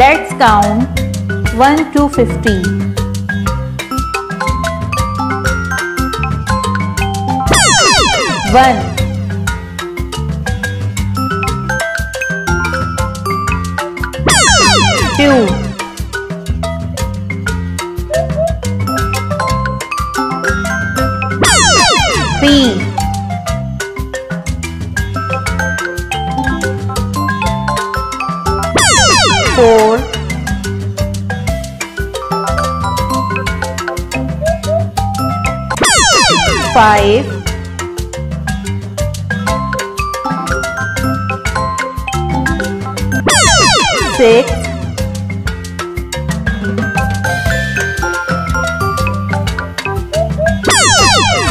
Let's count. 1 to 50. One, two, 5 6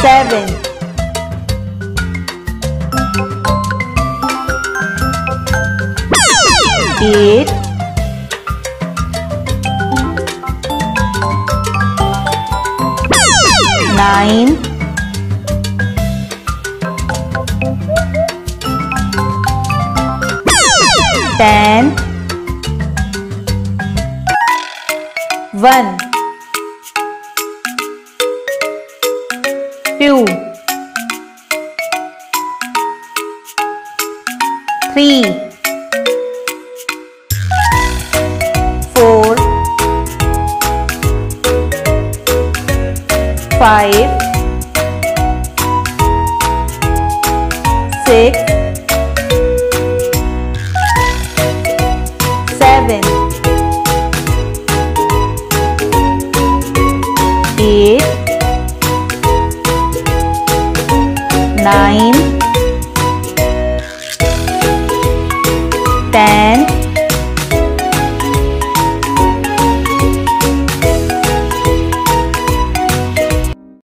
7 8 nine. Ten, one, two, three, four, five, eight, nine, ten.